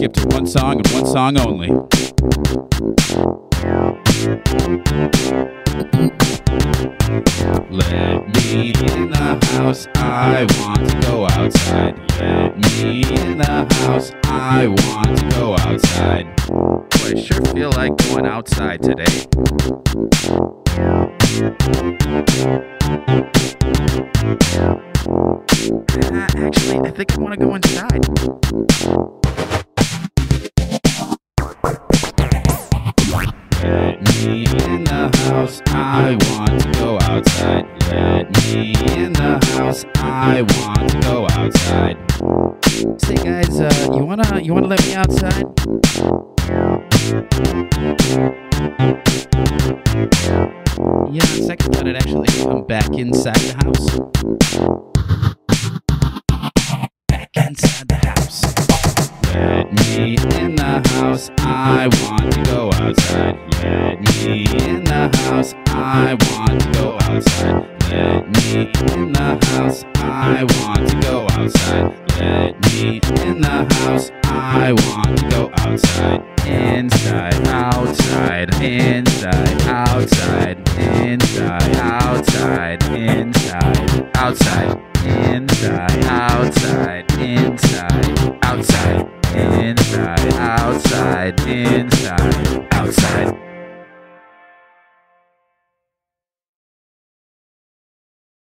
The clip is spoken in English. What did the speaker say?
skip one song and one song only. Let me in the house, I want to go outside. Let me in the house, I want to go outside. Boy, I sure feel like going outside today. Actually, I think I want to go inside. Let me in the house, I want to go outside. Let me in the house, I want to go outside. Say guys, uh, you wanna you wanna let me outside? Yeah, second thought, I'd actually come back inside the house. Back inside the house. Let me in the house, I want to go outside. Let me in the house, I want to go outside. Let me in the house, I want to go outside. Let me in the house, I want to go outside. Inside, outside, inside, outside, inside, outside, inside, outside, inside, outside, outside, inside, outside.